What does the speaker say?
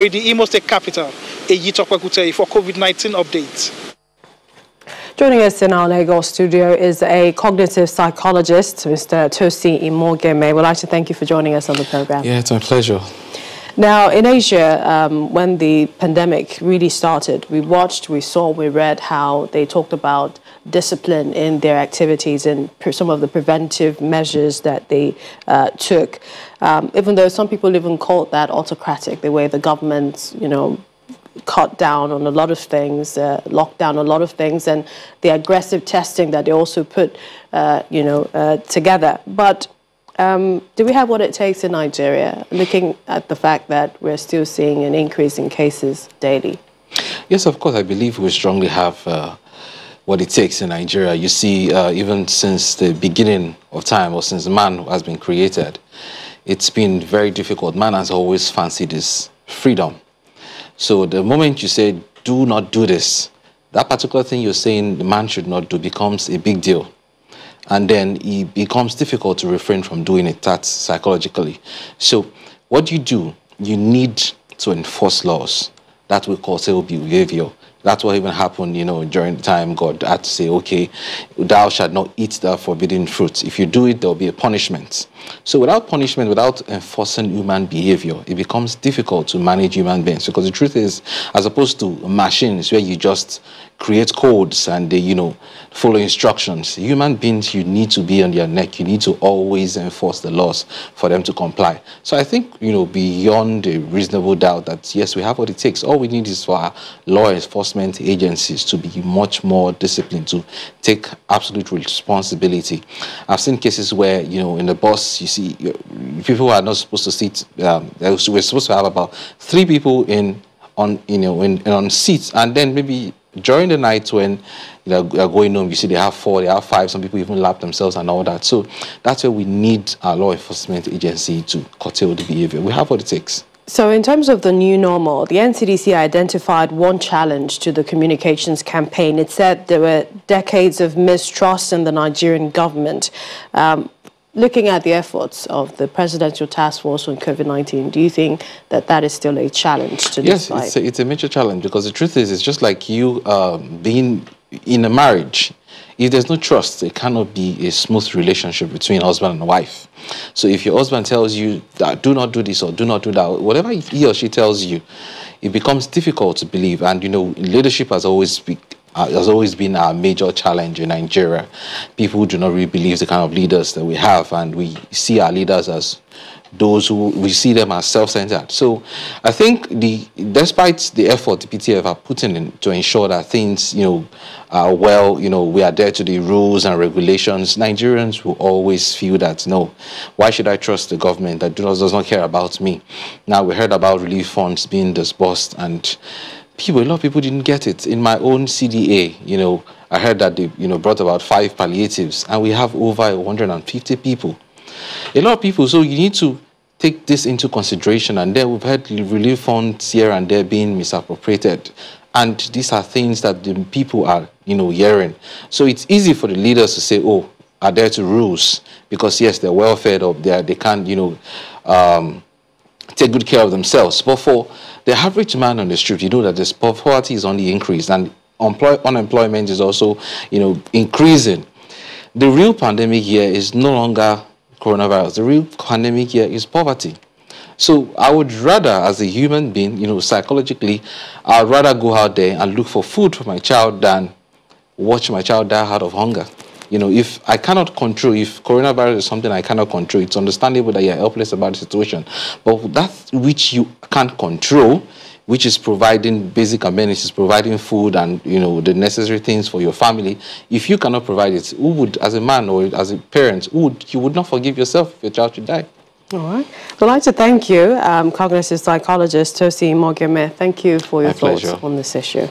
the Imo State capital, Ejitokwekutei, for COVID-19 updates. Joining us in our Lagos studio is a cognitive psychologist, Mr. Tosin Imhogiemhe. We'd like to thank you for joining us on the program. Yeah, it's my pleasure. Now, in Asia, um, when the pandemic really started, we watched, we saw, we read how they talked about discipline in their activities and some of the preventive measures that they uh, took. Um, even though some people even called that autocratic, the way the government, you know, cut down on a lot of things, uh, locked down a lot of things, and the aggressive testing that they also put, uh, you know, uh, together. But um, do we have what it takes in Nigeria, looking at the fact that we're still seeing an increase in cases daily? Yes, of course. I believe we strongly have uh, what it takes in Nigeria. You see, uh, even since the beginning of time, or since man has been created, it's been very difficult. Man has always fancied his freedom. So the moment you say, do not do this, that particular thing you're saying the man should not do becomes a big deal and then it becomes difficult to refrain from doing it. That's psychologically. So what you do? You need to enforce laws that will curtail behavior. That's what even happened, you know, during the time God had to say, okay, thou shalt not eat the forbidden fruit. If you do it, there will be a punishment. So without punishment, without enforcing human behavior, it becomes difficult to manage human beings. Because the truth is, as opposed to machines where you just create codes and they, you know, follow instructions. Human beings, you need to be on their neck. You need to always enforce the laws for them to comply. So I think, you know, beyond a reasonable doubt that, yes, we have what it takes. All we need is for our law enforcement agencies to be much more disciplined, to take absolute responsibility. I've seen cases where, you know, in the bus, you see people are not supposed to sit, um, we're supposed to have about three people in on you know in, on seats and then maybe during the night when they're, going home, you see they have four, they have five, some people even lap themselves and all that. So that's where we need our law enforcement agency to curtail the behavior. We have what it takes. So in terms of the new normal, the NCDC identified one challenge to the communications campaign. It said there were decades of mistrust in the Nigerian government. Um, looking at the efforts of the Presidential Task Force on COVID-19, do you think that that is still a challenge to Yes, it's a, it's a, major challenge because the truth is, it's just like you um, being in a marriage. If there's no trust, it cannot be a smooth relationship between husband and wife. So if your husband tells you that do not do this or do not do that, whatever he or she tells you, it becomes difficult to believe. And, you know, leadership has always uh, has always been our major challenge in Nigeria. People do not really believe the kind of leaders that we have, and we see our leaders as those who we see them as self-centered. So I think the despite the effort the PTF are putting in to ensure that things, you know, are well, you know, we adhere to the rules and regulations, Nigerians will always feel that, no, why should I trust the government that does not care about me? Now we heard about relief funds being disbursed and people, a lot of people didn't get it. In my own CDA, you know, I heard that they, you know, brought about five palliatives, and we have over 150 people. A lot of people, so you need to take this into consideration, and then we've had relief funds here and there being misappropriated. And these are things that the people are, you know, hearing. So it's easy for the leaders to say, oh, adhere to rules, because yes, they're well fed up, they they can't, you know, um, take good care of themselves. But for the average man on the street, you know that this poverty is only increased and unemployment is also, you know, increasing. The real pandemic here is no longer coronavirus. The real pandemic here is poverty. So I would rather, as a human being, you know, psychologically, I'd rather go out there and look for food for my child than watch my child die out of hunger. You know, if I cannot control, if coronavirus is something I cannot control, it's understandable that you're helpless about the situation. But that which you can't control, which is providing basic amenities, providing food and you know the necessary things for your family. If you cannot provide it, who would, as a man or as a parent, who would you would not forgive yourself if your child should die? All right. I'd like to thank you, um, cognitive psychologist Tosin Imhogiemhe. Thank you for your My thoughts pleasure. on this issue.